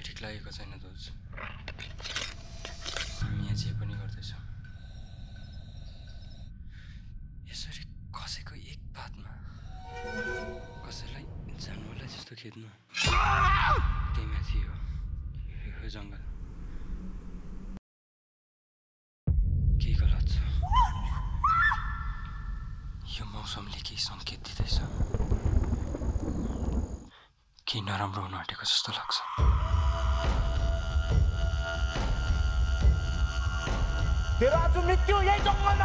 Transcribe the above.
मलाई ठिक लागेको छैन दोज हामी यहाँ जे पनि गर्दैछौँ। यसरी कसैको एक बातमा कसैलाई जानु होला जस्तो खेद्नु त्यही माथि हो जङ्गल। केही गलत छ? यो मौसमले केही सङ्केत दिँदैछ। केही नराम्रो हुन आँटेको जस्तो लाग्छ। तेरो आज मृत्यु यही हुन्छ